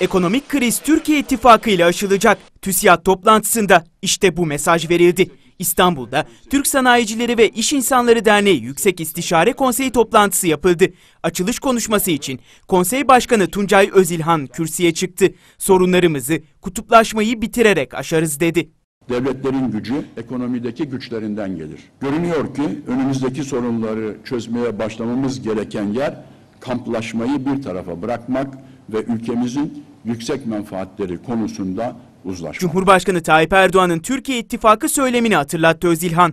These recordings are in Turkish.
Ekonomik kriz Türkiye İttifakı ile aşılacak. TÜSİAD toplantısında işte bu mesaj verildi. İstanbul'da Türk Sanayicileri ve İş İnsanları Derneği Yüksek İstişare Konseyi toplantısı yapıldı. Açılış konuşması için Konsey Başkanı Tuncay Özilhan kürsüye çıktı. Sorunlarımızı kutuplaşmayı bitirerek aşarız dedi. Devletlerin gücü ekonomideki güçlerinden gelir. Görünüyor ki önümüzdeki sorunları çözmeye başlamamız gereken yer kamplaşmayı bir tarafa bırakmak ve ülkemizin yüksek menfaatleri konusunda uzlaşmak. Cumhurbaşkanı Tayyip Erdoğan'ın Türkiye İttifakı söylemini hatırlattı Özilhan.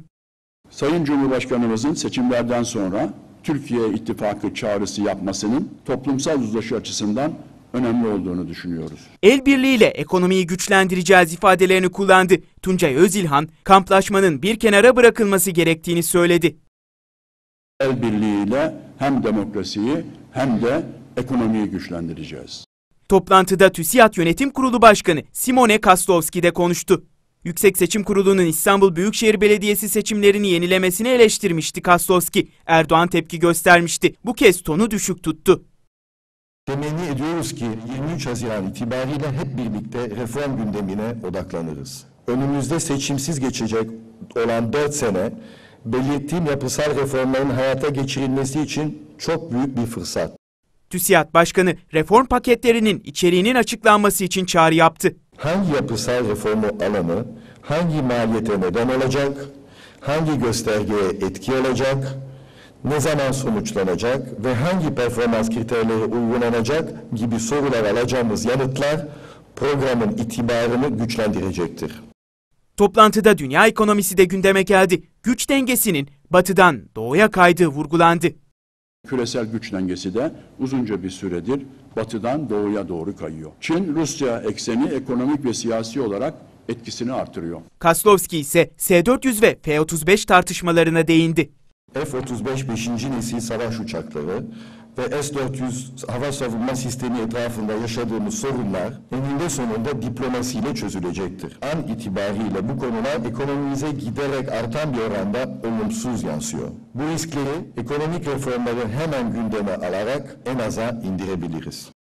Sayın Cumhurbaşkanımızın seçimlerden sonra Türkiye İttifakı çağrısı yapmasının toplumsal uzlaşı açısından önemli olduğunu düşünüyoruz. El birliğiyle ekonomiyi güçlendireceğiz ifadelerini kullandı. Tuncay Özilhan, kamplaşmanın bir kenara bırakılması gerektiğini söyledi. El birliğiyle hem demokrasiyi hem de ekonomiyi güçlendireceğiz. Toplantıda TÜSİAD Yönetim Kurulu Başkanı Simone Kastowski de konuştu. Yüksek Seçim Kurulu'nun İstanbul Büyükşehir Belediyesi seçimlerini yenilemesini eleştirmişti Kastowski. Erdoğan tepki göstermişti. Bu kez tonu düşük tuttu. Temenni ediyoruz ki 23 Haziran itibariyle hep birlikte reform gündemine odaklanırız. Önümüzde seçimsiz geçecek olan 4 sene belirttiğim yapısal reformların hayata geçirilmesi için çok büyük bir fırsat. TÜSİAD Başkanı reform paketlerinin içeriğinin açıklanması için çağrı yaptı. Hangi yapısal reformu alanı hangi maliyete neden olacak, hangi göstergeye etki olacak, ne zaman sonuçlanacak ve hangi performans kriterleri uygulanacak gibi sorular alacağımız yanıtlar programın itibarını güçlendirecektir. Toplantıda dünya ekonomisi de gündeme geldi. Güç dengesinin batıdan doğuya kaydığı vurgulandı. Küresel güç dengesi de uzunca bir süredir batıdan doğuya doğru kayıyor. Çin, Rusya ekseni ekonomik ve siyasi olarak etkisini artırıyor. Kaslovski ise S-400 ve F-35 tartışmalarına değindi. F-35 5. nesil savaş uçakları ve S-400 hava savunma sistemi etrafında yaşadığımız sorunlar eninde sonunda diplomasiyle çözülecektir. An itibariyle bu konular ekonomimize giderek artan bir oranda olumsuz yansıyor. Bu riskleri ekonomik reformları hemen gündeme alarak en aza indirebiliriz.